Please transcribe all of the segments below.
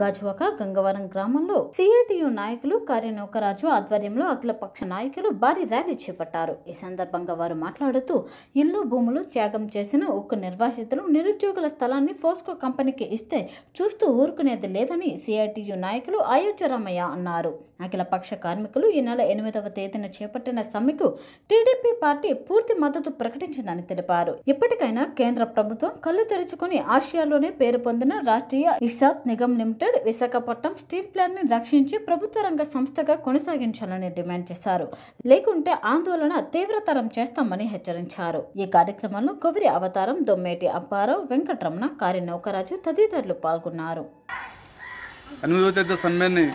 గాజువాక గంగవరం గ్రామంలో సిఐటియు నాయకులు కార్యనౌకరాజు ఆధ్వర్యంలో అఖిలపక్ష నాయకులు భారీ ర్యాలీ చేపట్టారు. ఈ సందర్భంగా వారు మాట్లాడుతూ ఇల్లు భూములు త్యాగం చేసిన ఉక్కు నిర్వాసితులు నిరుద్యోగుల స్థలాన్ని ఫోస్కో కంపెనీకి ఇస్తే చూస్తూ ఊరుకునేది లేదని సిఐటియు నాయకులు అయోధ్యరామయ్య అన్నారు. అఖిలపక్ష కార్మికులు ఈ నెల ఎనిమిదవ తేదీన చేపట్టిన సమ్మెకు టీడీపీ పార్టీ పూర్తి మద్దతు ప్రకటించిందని తెలిపారు. ఇప్పటికైనా కేంద్ర ప్రభుత్వం కళ్ళు తెరుచుకుని ఆసియాలోనే పేరు పొందిన రాష్ట్రీయ ఇషాత్ నిగమ్ లిమిటెడ్ విశాఖపట్నం స్టీల్ ప్లాంట్ని రక్షించి ప్రభుత్వ రంగ సంస్థగా కొనసాగించాలని డిమాండ్ చేశారు. లేకుంటే ఆందోళన తీవ్రతరం చేస్తామని హెచ్చరించారు. ఈ కార్యక్రమంలో కొవిరి అవతారం దొమ్మేటి అప్పారావు వెంకటరమణ కారి నౌకరాజు తదితరులు పాల్గొన్నారు. ఎనిమిదవ తేదీ సమ్మెని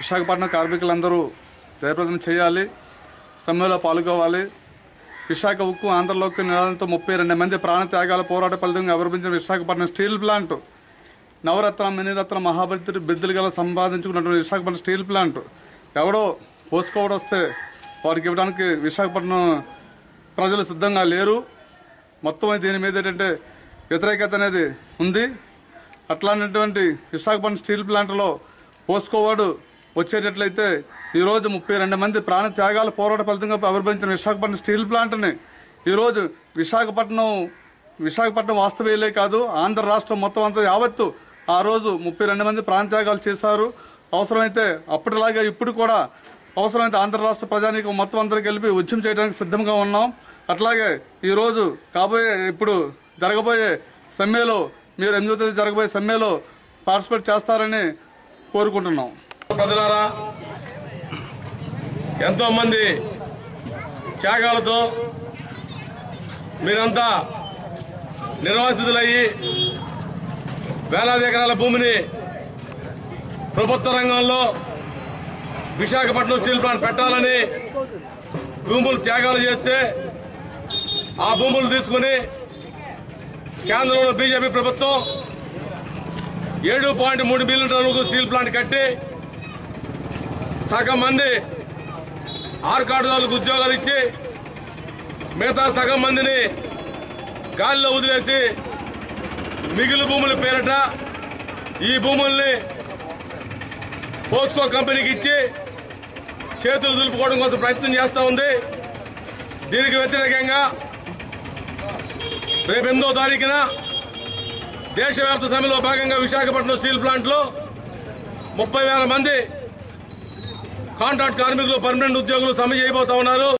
విశాఖపట్నం కార్మికులందరూ జయప్రదం చేయాలి సమ్మెలో పాల్గొవాలి. విశాఖ ఉక్కు ఆంధ్రలోకి నినాదంతో ముప్పై రెండు మంది ప్రాణత్యాగాల పోరాట ఫలితంగా అభివృద్ధించిన విశాఖపట్నం స్టీల్ ప్లాంట్ నవరత్న మినిరత్న మహాభరితుడి బిద్దులు గల సంపాదించుకున్నటువంటి విశాఖపట్నం స్టీల్ ప్లాంట్. ఎవడో పోసుకోవడం వస్తే వాడికి ఇవ్వడానికి విశాఖపట్నం ప్రజలు సిద్ధంగా లేరు. మొత్తం దీని మీద ఏంటంటే వ్యతిరేకత అనేది ఉంది. అట్లాంటిటువంటి విశాఖపట్నం స్టీల్ ప్లాంట్లో పోసుకోవాడు వచ్చేటట్లయితే ఈరోజు ముప్పై రెండు మంది ప్రాణ త్యాగాల పోరాట ఫలితంగా ఆవిర్భవించిన విశాఖపట్నం స్టీల్ ప్లాంట్ని ఈరోజు విశాఖపట్నం విశాఖపట్నం వాస్తవేలే కాదు ఆంధ్ర రాష్ట్రం మొత్తం అంతా యావత్తు ఆ రోజు ముప్పై రెండు మంది ప్రాణత్యాగాలు చేశారు. అవసరమైతే అప్పటిలాగా ఇప్పుడు కూడా అవసరమైతే ఆంధ్ర రాష్ట్ర ప్రజానీకం మొత్తం అందరూ కలిపి ఉద్యమం చేయడానికి సిద్ధంగా ఉన్నాం. అట్లాగే ఈరోజు కాబోయే ఇప్పుడు జరగబోయే సమ్మెలో మీరు ఎనిమిదో తేదీ జరగబోయే సమ్మెలో పార్టిసిపేట్ చేస్తారని కోరుకుంటున్నాం. ప్రజలారా ఎంతోమంది త్యాగాలతో మీరంతా నిర్వాసితులయ్యి వేలాది ఎకరాల భూమిని ప్రభుత్వ రంగంలో విశాఖపట్నం స్టీల్ ప్లాంట్ పెట్టాలని భూములు త్యాగాలు చేస్తే ఆ భూములు తీసుకుని కేంద్రంలో బీజేపీ ప్రభుత్వం ఏడు పాయింట్ మూడు బిలియన్ టన్నులకు స్టీల్ ప్లాంట్ కట్టి సగం మంది ఆరుకాటుదారులకు ఉద్యోగాలు ఇచ్చి మిగతా సగం మందిని గాలిలో వదిలేసి మిగిలి భూముల పేరట ఈ భూముల్ని పోస్కో కంపెనీకి ఇచ్చి చేతులు దులుపుకోవడం కోసం ప్రయత్నం చేస్తూ ఉంది. దీనికి వ్యతిరేకంగా రేపు ఎనిమిదో తారీఖున దేశవ్యాప్త సమ్మెలో భాగంగా విశాఖపట్నం స్టీల్ ప్లాంట్లో ముప్పై వేల మంది కాంట్రాక్ట్ కార్మికులు పర్మనెంట్ ఉద్యోగులు సమ్మె చేయబోతా ఉన్నారు.